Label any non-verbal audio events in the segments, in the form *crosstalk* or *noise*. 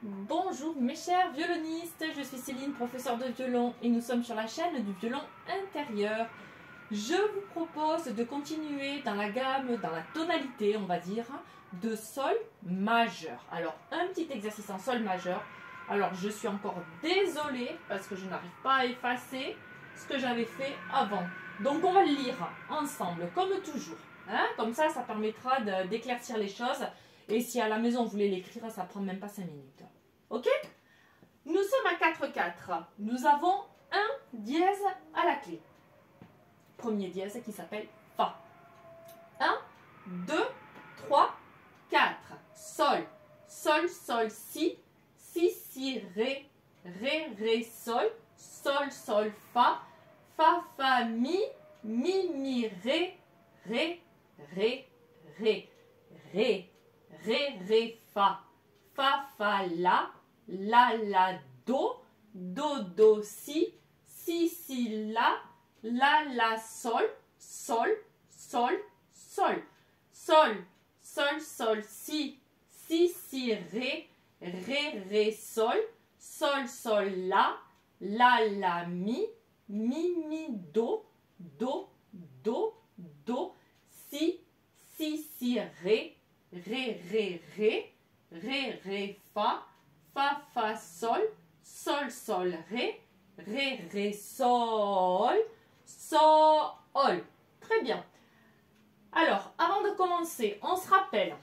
Bonjour mes chers violonistes, je suis Céline, professeure de violon et nous sommes sur la chaîne du violon intérieur. Je vous propose de continuer dans la gamme, dans la tonalité on va dire, de sol majeur. Alors un petit exercice en sol majeur. Alors je suis encore désolée parce que je n'arrive pas à effacer ce que j'avais fait avant. Donc on va le lire ensemble comme toujours. Hein Comme ça, ça permettra d'éclaircir les choses. Et si à la maison vous voulez l'écrire, ça prend même pas 5 minutes. Ok? Nous sommes à 4-4. Nous avons un dièse à la clé. Premier dièse qui s'appelle Fa. 1, 2, 3, 4. Sol, Sol, Sol, Si. Si, Si, Ré. Ré, Ré, Sol. Sol, Sol, Fa. Fa, Fa, Mi. Mi, Mi, Ré. Ré, Ré, Ré. Ré, Ré, Fa. Fa, La. La, la, do, do, do, si, si, si, la, la, la, sol, sol, sol, sol, sol, sol, sol, si, si, si, ré, ré, ré, sol, sol, sol, la, la, la, mi, mi, mi, do, do, do, do, si, si, si, ré, ré, ré, ré, ré, ré, fa, Fa, Fa, Sol, Sol, Sol, Ré, Ré, Ré, Sol, Sol. Très bien. Alors, avant de commencer, on se rappelle.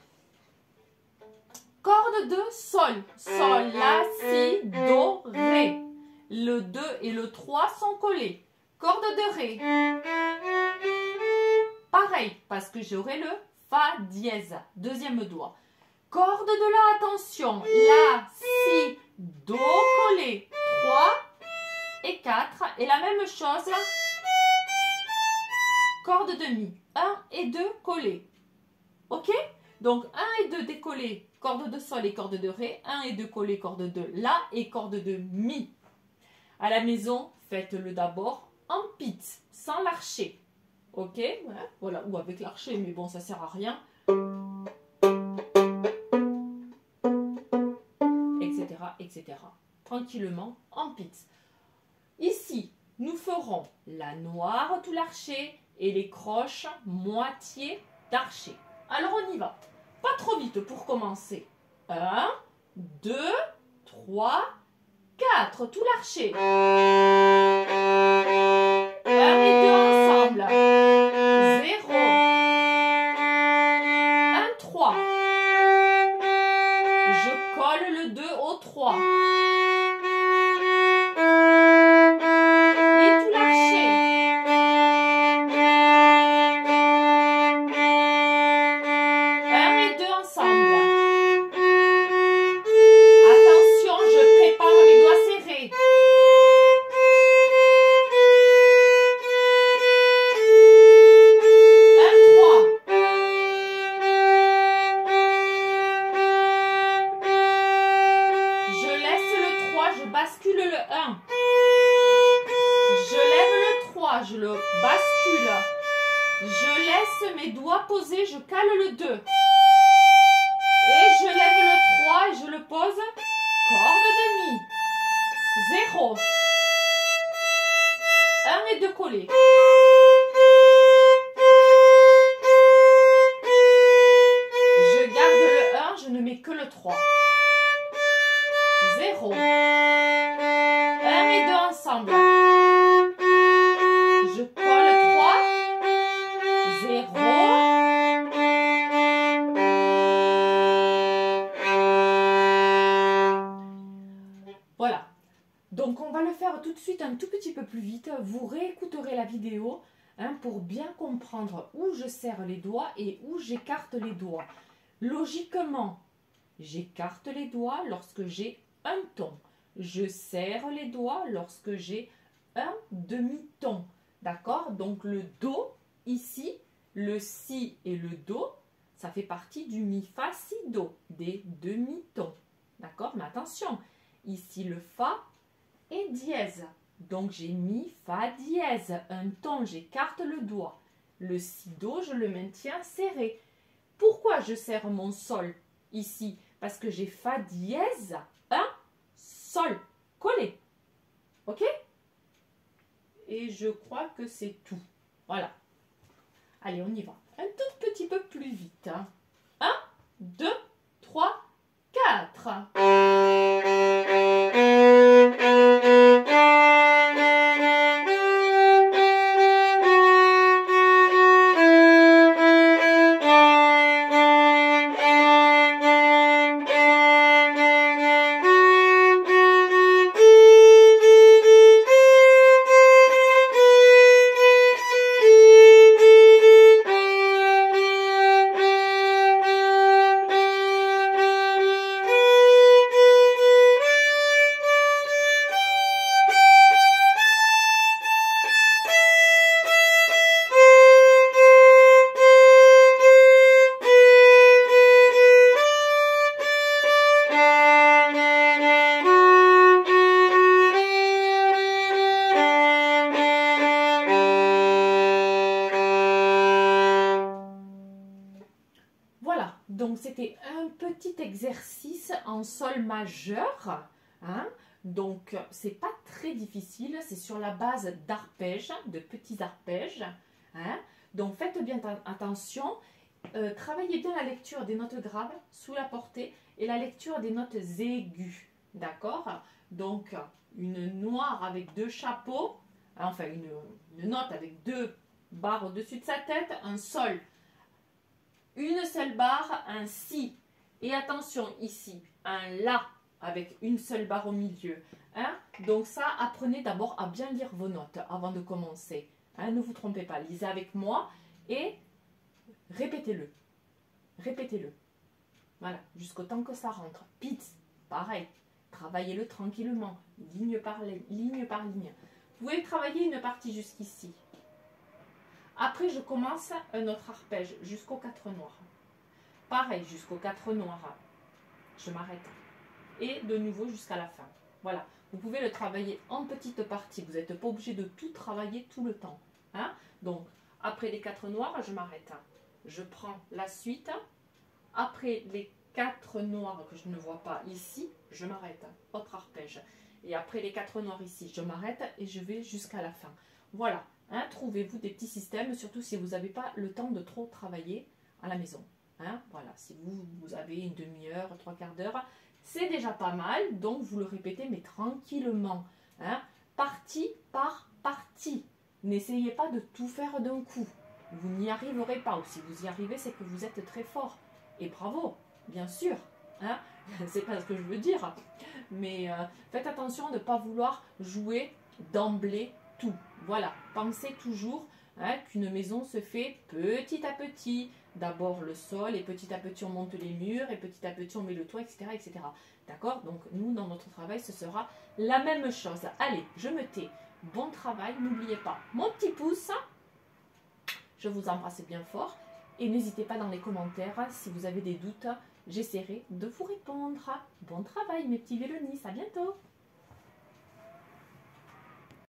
Corde de Sol. Sol, La, Si, Do, Ré. Le 2 et le 3 sont collés. Corde de Ré. Pareil, parce que j'aurai le Fa dièse. Deuxième doigt. Corde de La, attention. La, Si, Do collé. 3 et 4. Et la même chose, corde de Mi. 1 et 2 collés. Ok? Donc 1 et 2 décollés, corde de Sol et corde de Ré. 1 et 2 collés, corde de La et corde de Mi. À la maison, faites-le d'abord en pit, sans l'archer. Ok Voilà, ou avec l'archer, mais bon, ça sert à rien. etc. Tranquillement en pit. Ici, nous ferons la noire tout l'archer et les croches moitié d'archer. Alors on y va. Pas trop vite pour commencer. 1, 2, 3, 4. Tout l'archer. 1 et 2 ensemble. Je le bascule. Je laisse mes doigts posés, je cale le 2. Et je lève le 3 et je le pose. Corde de mi. 0. 1 et 2 collés. Je garde le 1, je ne mets que le 3. 0. 1 et 2 ensemble. tout de suite un tout petit peu plus vite. Vous réécouterez la vidéo hein, pour bien comprendre où je serre les doigts et où j'écarte les doigts. Logiquement, j'écarte les doigts lorsque j'ai un ton. Je serre les doigts lorsque j'ai un demi-ton. D'accord? Donc le Do, ici, le Si et le Do, ça fait partie du Mi, Fa, Si, Do, des demi-tons. D'accord? Mais attention, ici le Fa, et dièse. Donc j'ai mis Fa dièse, un ton, j'écarte le doigt. Le Si Do, je le maintiens serré. Pourquoi je serre mon Sol ici? Parce que j'ai Fa dièse, Sol collé. Ok? Et je crois que c'est tout. Voilà. Allez, on y va. Un tout petit peu plus vite. 1, 2, 3, 4. Donc c'était un petit exercice en sol majeur. Hein. Donc c'est pas très difficile, c'est sur la base d'arpèges, de petits arpèges. Hein. Donc faites bien attention, euh, travaillez bien la lecture des notes graves sous la portée et la lecture des notes aiguës. D'accord? Donc une noire avec deux chapeaux, enfin une, une note avec deux barres au-dessus de sa tête, un sol une seule barre, un si. Et attention ici, un la avec une seule barre au milieu. Hein? Donc ça, apprenez d'abord à bien lire vos notes avant de commencer. Hein? Ne vous trompez pas, lisez avec moi et répétez-le. Répétez-le. Voilà, jusqu'au temps que ça rentre. Pit, pareil. Travaillez-le tranquillement, ligne par ligne par ligne. Vous pouvez travailler une partie jusqu'ici. Après, je commence un autre arpège jusqu'aux quatre noirs. Pareil, jusqu'aux quatre noirs. Je m'arrête. Et de nouveau jusqu'à la fin. Voilà. Vous pouvez le travailler en petites parties. Vous n'êtes pas obligé de tout travailler tout le temps. Hein Donc, après les quatre noirs, je m'arrête. Je prends la suite. Après les quatre noirs que je ne vois pas ici, je m'arrête. Autre arpège. Et après les quatre noirs ici, je m'arrête et je vais jusqu'à la fin. Voilà. Hein, trouvez-vous des petits systèmes, surtout si vous n'avez pas le temps de trop travailler à la maison. Hein, voilà, si vous, avez une demi-heure, trois quarts d'heure, c'est déjà pas mal. Donc vous le répétez, mais tranquillement. Hein, partie par partie. N'essayez pas de tout faire d'un coup. Vous n'y arriverez pas. Ou si vous y arrivez, c'est que vous êtes très fort. Et bravo, bien sûr. Hein *laughs* c'est pas ce que je veux dire. Mais euh, faites attention de ne pas vouloir jouer d'emblée tout. Voilà, pensez toujours hein, qu'une maison se fait petit à petit. D'abord le sol et petit à petit on monte les murs et petit à petit on met le toit, etc. etc. D'accord? Donc nous, dans notre travail, ce sera la même chose. Allez, je me tais. Bon travail, n'oubliez pas mon petit pouce. Je vous embrasse bien fort. Et n'hésitez pas dans les commentaires, si vous avez des doutes, j'essaierai de vous répondre. Bon travail mes petits vélonistes, à bientôt